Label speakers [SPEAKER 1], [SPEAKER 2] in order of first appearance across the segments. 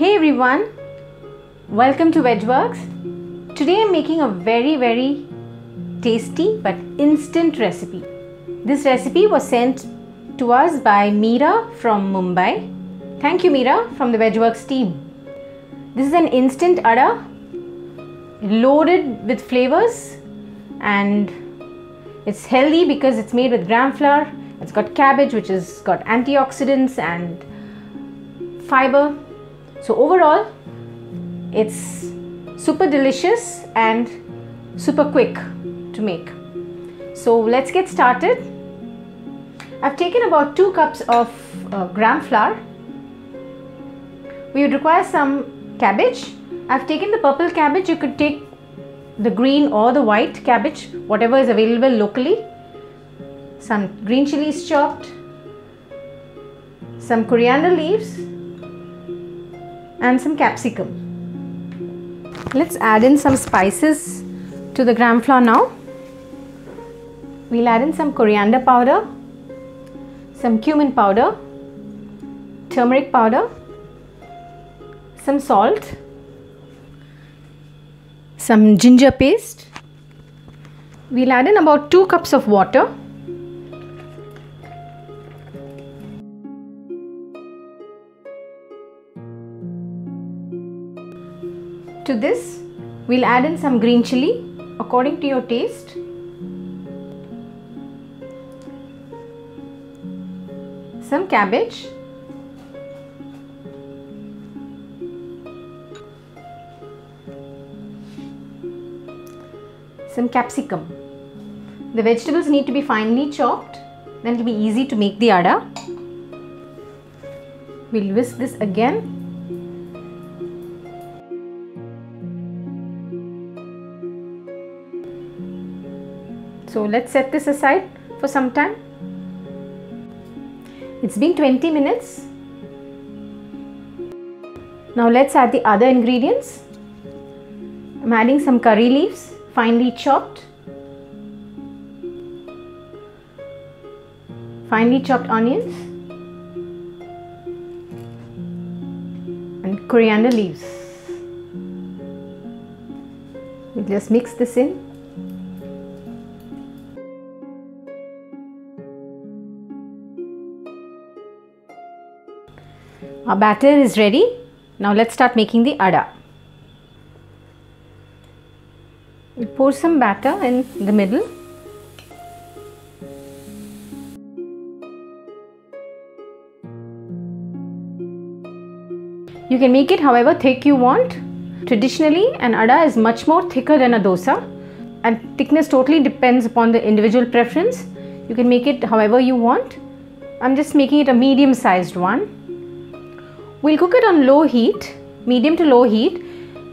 [SPEAKER 1] Hey everyone, welcome to Vegworks. Today I'm making a very very tasty but instant recipe. This recipe was sent to us by Meera from Mumbai. Thank you Meera from the Vegworks team. This is an instant adai loaded with flavors and it's healthy because it's made with gram flour. It's got cabbage which has got antioxidants and fiber. So overall it's super delicious and super quick to make. So let's get started. I've taken about 2 cups of uh, gram flour. We would require some cabbage. I've taken the purple cabbage. You could take the green or the white cabbage, whatever is available locally. Some green chilies chopped, some coriander leaves, and some capsicum. Let's add in some spices to the gram flour now. We'll add in some coriander powder, some cumin powder, turmeric powder, some salt, some ginger paste. We'll add in about 2 cups of water. To this, we'll add in some green chili according to your taste. Some cabbage. Some capsicum. The vegetables need to be finely chopped, then it will be easy to make the adai. We'll whisk this again So let's set this aside for some time. It's been 20 minutes. Now let's add the other ingredients. I'm adding some curry leaves, finely chopped. Finely chopped onions. And coriander leaves. We'll just mix this in. Our batter is ready. Now let's start making the adai. We pour some batter in the middle. You can make it however thick you want. Traditionally, an adai is much more thicker than a dosa and thickness totally depends upon the individual preference. You can make it however you want. I'm just making it a medium sized one. We'll cook it on low heat, medium to low heat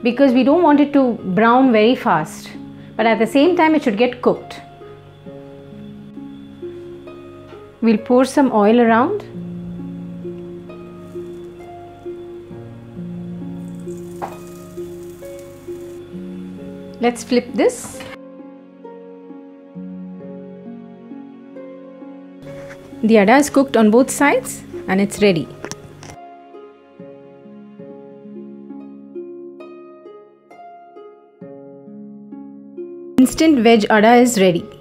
[SPEAKER 1] because we don't want it to brown very fast. But at the same time it should get cooked. We'll pour some oil around. Let's flip this. The adai is cooked on both sides and it's ready. Instant veg adai is ready.